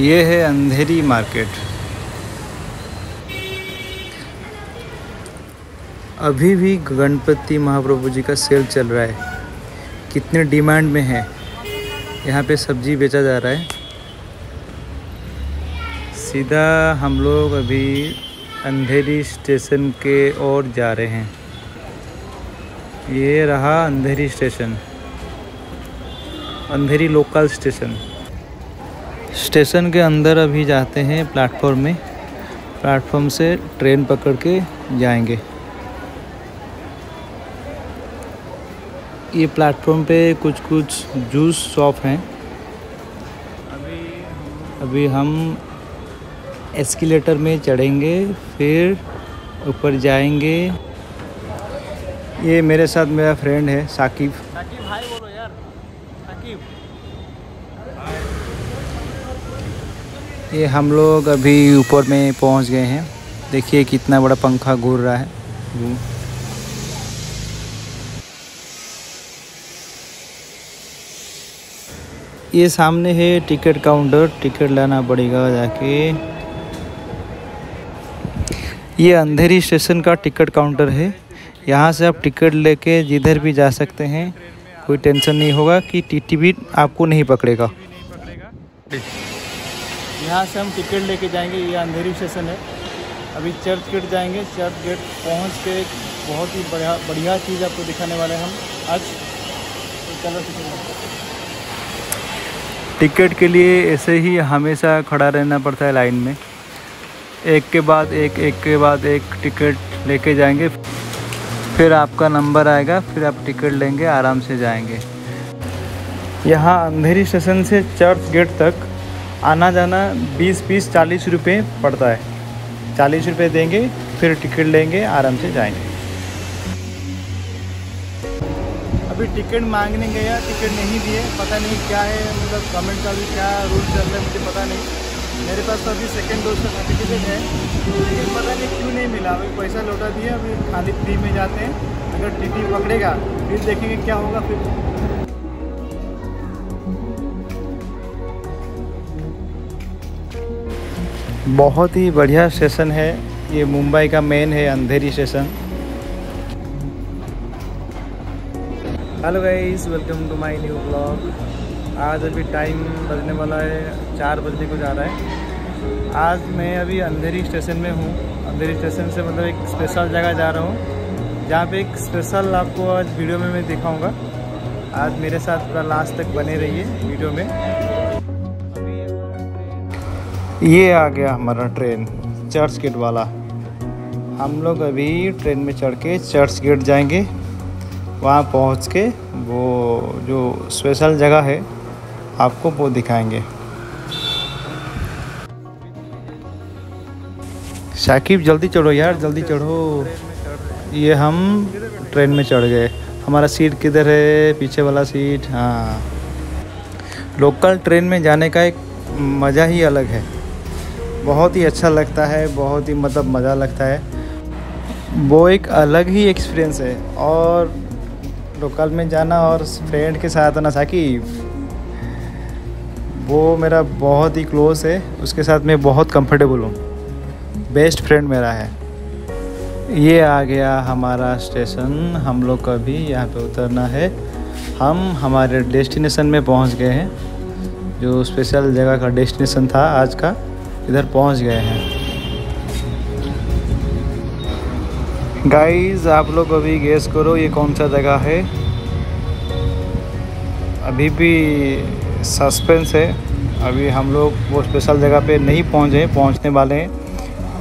ये है अंधेरी मार्केट। अभी भी गणपति महाप्रभु जी का सेल चल रहा है। कितने डिमांड में है। यहाँ पे सब्ज़ी बेचा जा रहा है। सीधा हम लोग अभी अंधेरी स्टेशन के ओर जा रहे हैं। ये रहा Andheri station. Andheri local station. Station के अंदर अभी जाते हैं प्लेटफॉर्म में। प्लेटफॉर्म से ट्रेन पकड़ के जाएँगे। ये प्लेटफॉर्म पे कुछ कुछ जूस शॉप हैं। अभी अभी हम एस्केलेटर में चढ़ेंगे, फिर ऊपर जाएँगे। ये मेरे साथ मेरा फ्रेंड है, साकिब साकिब भाई बोलो यार साकिब ये हम लोग अभी ऊपर में पहुँच गए हैं। देखिए कितना बड़ा पंखा घूर रहा है। ये सामने है टिकट काउंटर। टिकट लाना पड़ेगा जाके। ये अंधेरी स्टेशन का टिकट काउंटर है। यहाँ से आप टिकट लेके जिधर भी जा सकते हैं। कोई टेंशन नहीं होगा कि टीटी भी आपको नहीं पकड़ेगा। यहाँ से हम टिकट लेके जाएँगे, ये अंधेरी स्टेशन है। अभी चर्च गेट जाएँगे चर्च गेट पहुँच के एक बहुत ही बढ़िया बढ़िया चीज़ आपको दिखाने वाले हैं हम आज। चलो टिकट के लिए ऐसे ही हमेशा खड़ा रहना पड़ता है लाइन में। एक के बाद एक एक के बाद एक टिकट लेके जाएँगे। फिर आपका नंबर आएगा, फिर आप टिकट लेंगे, आराम से जाएँगे। यहाँ अंधेरी स्टेशन से चर्च गेट तक आना जाना 20 बीस चालीस रुपये पड़ता है। चालीस रुपये देंगे, फिर टिकट लेंगे, आराम से जाएँगे। अभी टिकट मांगने गया, टिकट नहीं दिए, पता नहीं क्या है मतलब गवर्नमेंट का भी क्या रूल चल रहा है, मुझे पता नहीं। मेरे पास तो अभी सेकेंड डोज का सर्टिफिकेट है, लेकिन पता नहीं क्यों नहीं मिला। अभी पैसा लौटा दिया, अभी खाली फ्री में जाते हैं, अगर टी पकड़ेगा, फिर देखेंगे क्या होगा, फिर बहुत ही बढ़िया स्टेशन है। ये मुंबई का मेन है, Andheri station hello guys welcome to my new blog आज अभी टाइम बजने वाला है, चार बजने को जा रहा है। आज मैं अभी अंधेरी स्टेशन में हूँ। अंधेरी स्टेशन से मतलब एक स्पेशल जगह जा रहा हूँ। जहाँ पे एक स्पेशल आपको आज वीडियो में मैं दिखाऊँगा। आज मेरे साथ पूरा लास्ट तक बने रहिए वीडियो में। ये आ गया हमारा ट्रेन, चर्च गेट वाला। हम लोग अभी ट्रेन में चढ़ के चर्च गेट जाएँगे। वहाँ पहुँच के वो जो स्पेशल जगह है, आपको वो दिखाएँगे। शाकिब, जल्दी चढ़ो यार, जल्दी चढ़ो। ये हम ट्रेन में चढ़ गए। हमारा सीट किधर है? पीछे वाला सीट हाँ। लोकल ट्रेन में जाने का एक मज़ा ही अलग है। बहुत ही अच्छा लगता है, बहुत ही मतलब मज़ा लगता है। वो एक अलग ही एक्सपीरियंस है और लोकल में जाना और फ्रेंड के साथ आना, साकी, वो मेरा बहुत ही क्लोज है। उसके साथ मैं बहुत कंफर्टेबल हूँ। बेस्ट फ्रेंड मेरा है। ये आ गया हमारा स्टेशन हम लोग का भी यहाँ पे उतरना है। हम हमारे डेस्टिनेशन में पहुँच गए हैं, जो स्पेशल जगह का डेस्टिनेशन था आज का। इधर पहुँच गए हैं। गाइस आप लोग अभी गेस करो ये कौन सा जगह है। अभी भी सस्पेंस है। अभी हम लोग वो स्पेशल जगह पे नहीं पहुँचे, पहुँचने वाले हैं।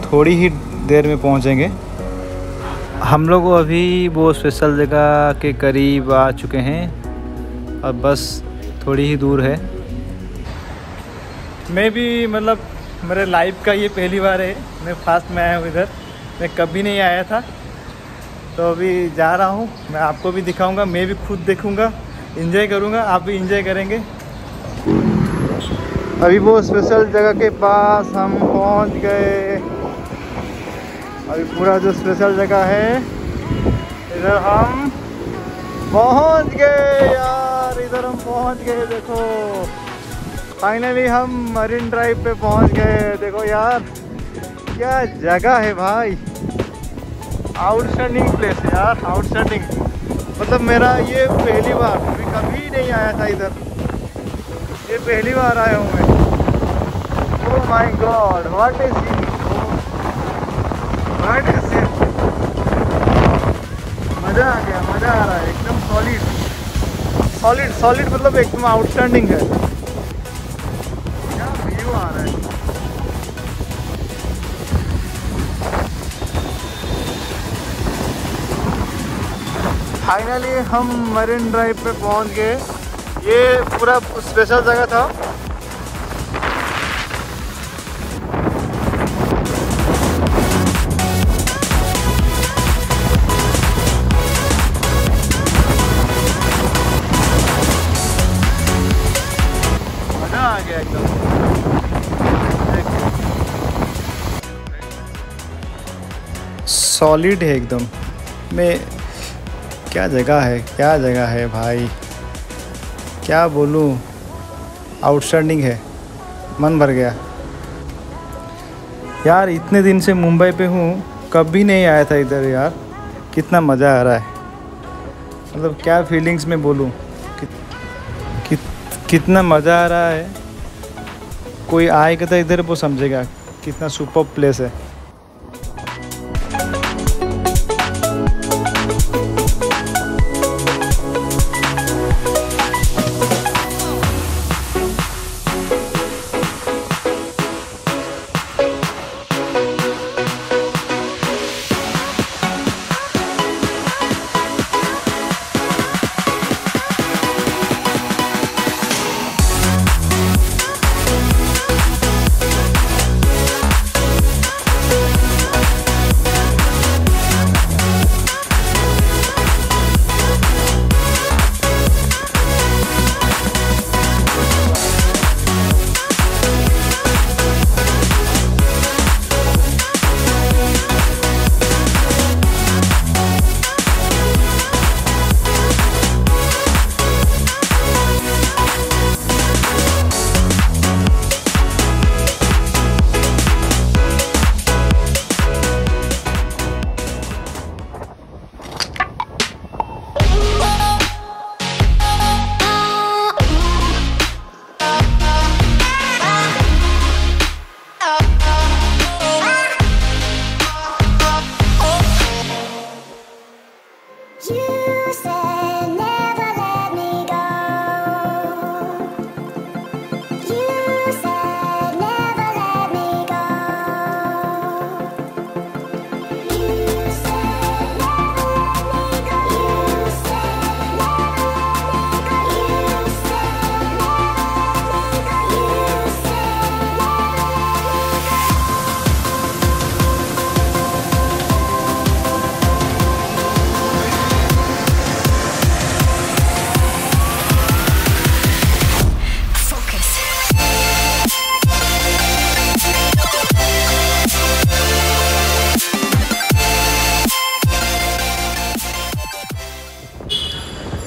थोड़ी ही देर में पहुँचेंगे। हम लोग अभी वो स्पेशल जगह के करीब आ चुके हैं। और बस थोड़ी ही दूर है। मैं भी मतलब मेरे लाइफ का ये पहली बार है। मैं फास्ट में आया हूँ इधर। मैं कभी नहीं आया था। तो अभी जा रहा हूँ। मैं आपको भी दिखाऊँगा। मैं भी खुद देखूँगा। इंजॉय करूँगा। आप भी इंजॉय करेंगे। अभी वो स्पेशल जगह के पास हम पहुँच गए। अभी पूरा जो स्पेशल जगह है, इधर हम पहुँच गए यार। इधर हम पहुँच गए, देखो। फाइनली हम मरीन ड्राइव पे पहुँच गए। देखो यार, क्या जगह है भाई। आउटस्टैंडिंग प्लेस है यार आउटस्टैंडिंग मतलब मेरा ये पहली बार, मैं कभी नहीं आया था इधर। ये पहली बार आया हूँ मैं। ओह my god what is what is मज़ा आ गया, मज़ा आ रहा है, एकदम सॉलिड सॉलिड सॉलिड मतलब एकदम आउटस्टैंडिंग है। फाइनली हम मरीन ड्राइव पे पहुँच गए। ये पूरा स्पेशल जगह था। सॉलिड है एकदम। मैं क्या जगह है? क्या जगह है भाई? क्या बोलूँ? आउटस्टैंडिंग है। मन भर गया। यार इतने दिन से मुंबई पे हूँ कभी नहीं आया था इधर यार। कितना मज़ा आ रहा है। मतलब क्या फीलिंग्स में बोलूँ? कि, कि, कितना मज़ा आ रहा है। कोई आएगा तो इधर वो समझेगा कितना सुपर प्लेस है। You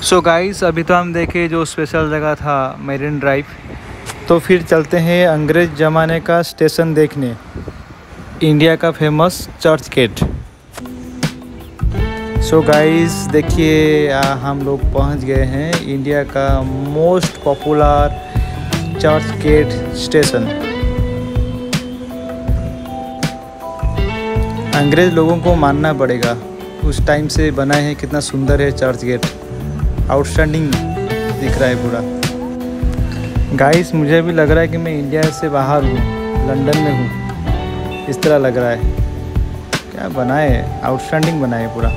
सो so गाइस अभी तो हम देखे जो स्पेशल जगह था मेरिन ड्राइव तो फिर चलते हैं अंग्रेज़ ज़माने का स्टेशन देखने। इंडिया का famous church gate so guys देखिए हम लोग पहुँच गए हैं इंडिया का most popular church gate station अंग्रेज़ लोगों को मानना पड़ेगा। उस टाइम से बना है कितना सुंदर है चर्च गेट आउटस्टैंडिंग दिख रहा है पूरा। गाइस मुझे भी लग रहा है कि मैं इंडिया से बाहर हूँ, लंदन में हूँ। इस तरह लग रहा है। क्या बनाए? आउटस्टैंडिंग बनाए पूरा।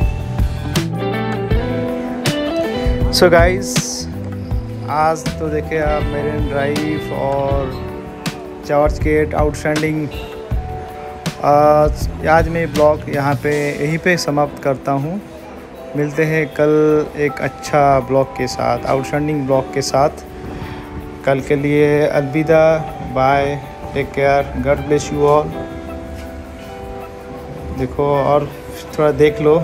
सो so गाइस आज तो देखे आप मेरिन ड्राइव और चर्च गेट आउटस्टैंडिंग। आज मैं ब्लॉग यहाँ पे, यहीं पे समाप्त करता हूँ। मिलते हैं कल एक अच्छा ब्लॉग के साथ आउटस्टैंडिंग ब्लॉग के साथ। कल के लिए अलविदा bye take care God bless you all देखो और थोड़ा देख लो।